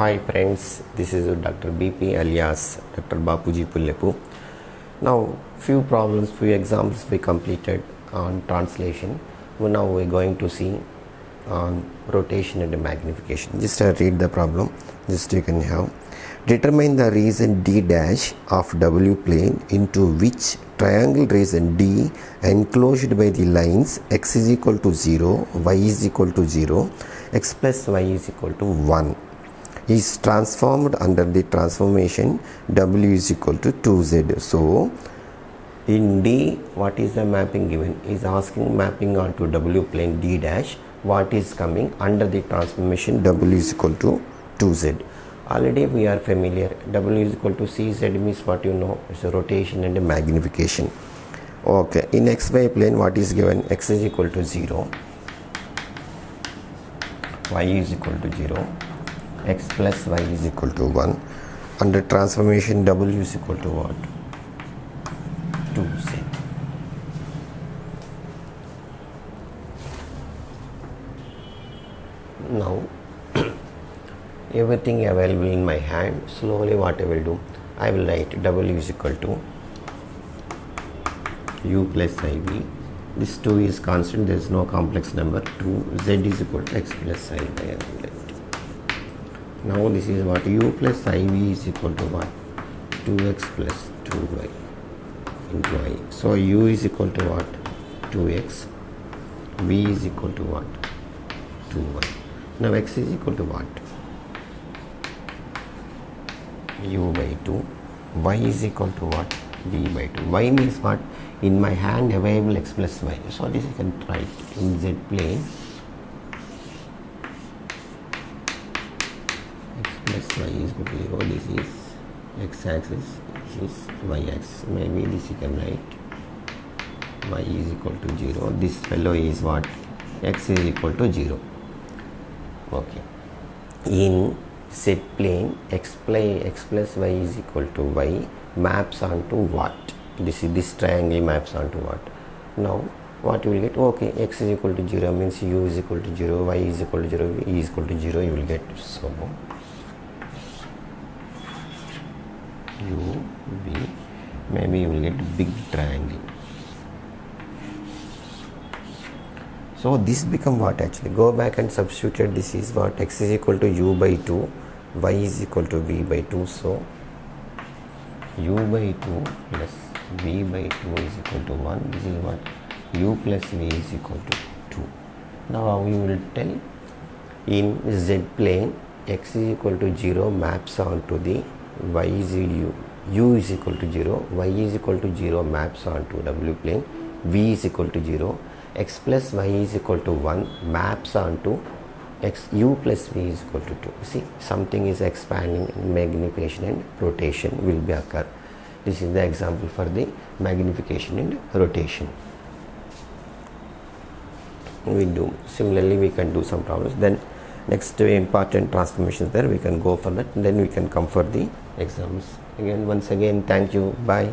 Hi friends, this is Dr. BP alias Dr. Bapuji Pullepu. Now, few problems, few examples we completed on translation. Now we're going to see on rotation and magnification. Just uh, read the problem. Just you can have. Determine the region D dash of W plane into which triangle region D enclosed by the lines x is equal to 0, y is equal to 0, x plus y is equal to 1 is transformed under the transformation w is equal to 2z so in d what is the mapping given? Is asking mapping onto w plane d dash. What is coming under the transformation w is equal to 2z already we are familiar. W is equal to cz means what you know is a rotation and a magnification. Okay in xy plane what is given? X is equal to 0 y is equal to 0 x plus y is equal to 1 under transformation w is equal to what? 2z now everything available in my hand slowly what i will do? I will write w is equal to u plus iv this 2 is constant there is no complex number. 2 z is equal to x plus iy I will write. Now this is what u plus iv is equal to what 2x plus 2y into i. So u is equal to what? 2x v is equal to what? 2y now x is equal to what? u by 2 y is equal to what? V by 2 y means what? In my hand available x plus y. So this you can write in z plane x plus y is equal to 0 this is x axis this is y axis maybe this you can write y is equal to 0 this fellow is what? X is equal to 0 okay. In z plane x play x plus y is equal to y maps onto what? This is this triangle maps onto what? Now what you will get? Okay x is equal to 0 means u is equal to 0 y is equal to 0 e is equal to 0 you will get. So u v. Maybe you will get big triangle. So this become what actually? Go back and substitute this is what? X is equal to u by 2 y is equal to v by 2 so u by 2 plus v by 2 is equal to 1 this is what? U plus v is equal to 2 now we will tell? In z plane x is equal to 0 maps onto the y is u u is equal to 0 y is equal to 0 maps onto w plane v is equal to 0 x plus y is equal to 1 maps onto x u plus v is equal to 2 see something is expanding magnification and rotation will be occur. This is the example for the magnification and rotation. We do similarly we can do some problems. Then next important transformations there we can go for that and then we can come for the exams. Again once again thank you bye